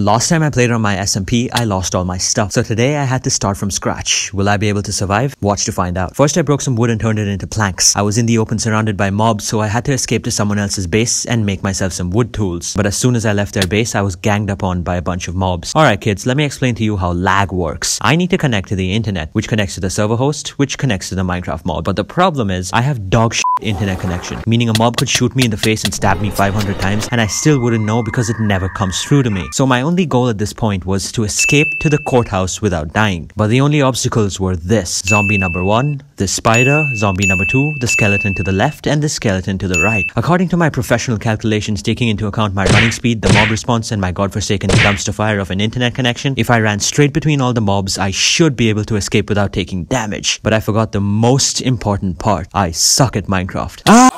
Last time I played on my SMP, I lost all my stuff. So today I had to start from scratch. Will I be able to survive? Watch to find out. First I broke some wood and turned it into planks. I was in the open surrounded by mobs, so I had to escape to someone else's base and make myself some wood tools. But as soon as I left their base, I was ganged up on by a bunch of mobs. Alright kids, let me explain to you how lag works. I need to connect to the internet, which connects to the server host, which connects to the Minecraft mod. But the problem is, I have dog shit internet connection, meaning a mob could shoot me in the face and stab me 500 times, and I still wouldn't know because it never comes through to me. So my only goal at this point was to escape to the courthouse without dying. But the only obstacles were this. Zombie number one, the spider, zombie number two, the skeleton to the left, and the skeleton to the right. According to my professional calculations taking into account my running speed, the mob response, and my godforsaken dumpster fire of an internet connection, if I ran straight between all the mobs, I should be able to escape without taking damage. But I forgot the most important part. I suck at Minecraft. Ah!